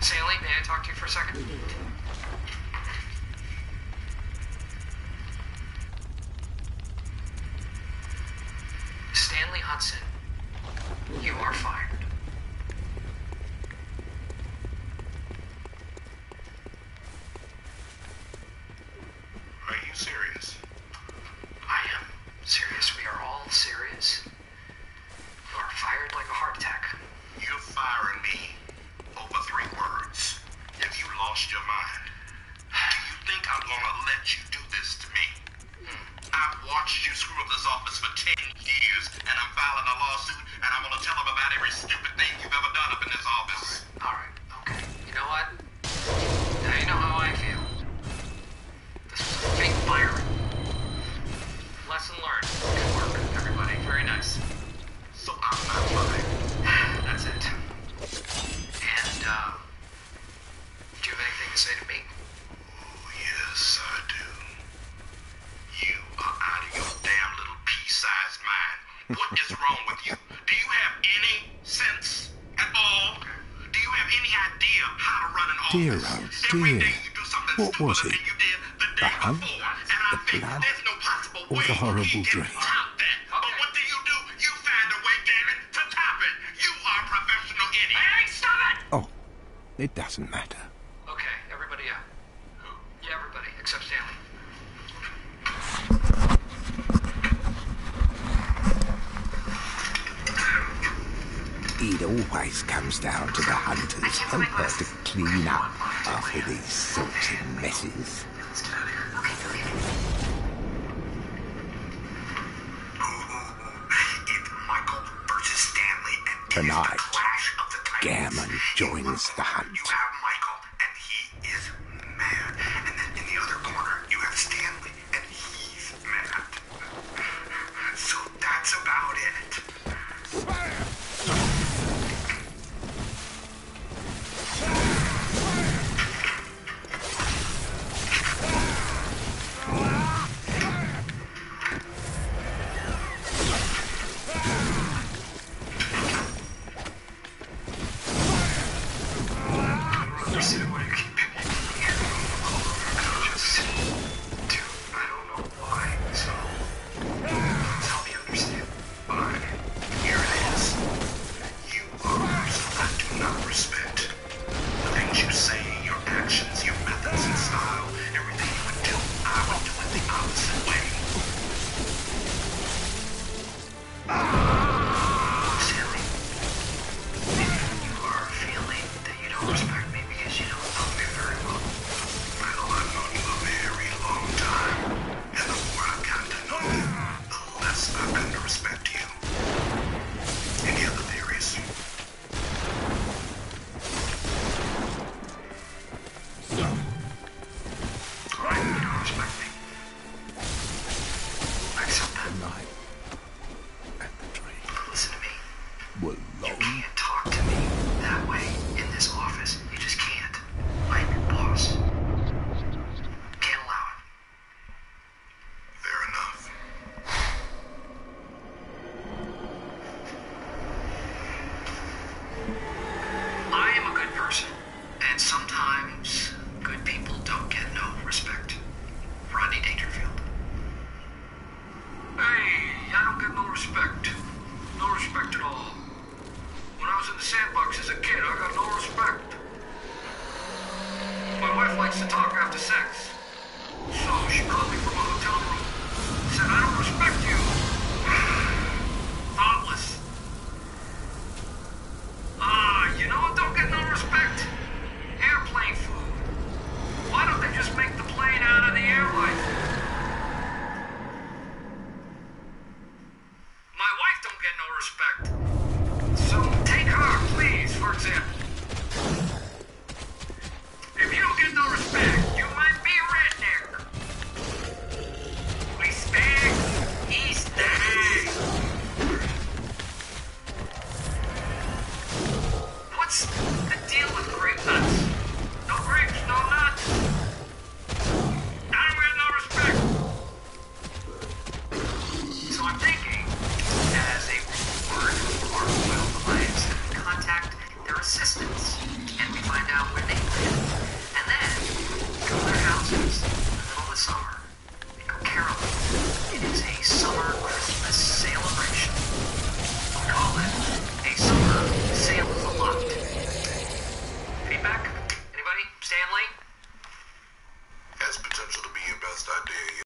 Sally, may I talk to you for a second? Stanley Hudson, you are fired. Are you serious? lost your mind. Do you think I'm gonna let you do this to me? Hmm. I've watched you screw up this office for 10 years, and I'm filing a lawsuit, and I'm gonna tell them about every stupid thing you've ever done up in this office. Alright, okay. You know what? Now you know how I feel. This was a fake firing. Lesson learned. Good work, everybody. Very nice. So I'm not fired. That's it. And, uh... ass mind? What is wrong with you? Do you have any sense at all? Do you have any idea how to run an dear, office? Dear. what was it? the hunt? the think blood? No or the horrible dream? Oh, it doesn't matter. it always comes down to the hunters. helper to clean up after these salty messes. Tonight, Gehrman joins the hunt. Silly. Maybe you are feeling that you don't respect What's the deal with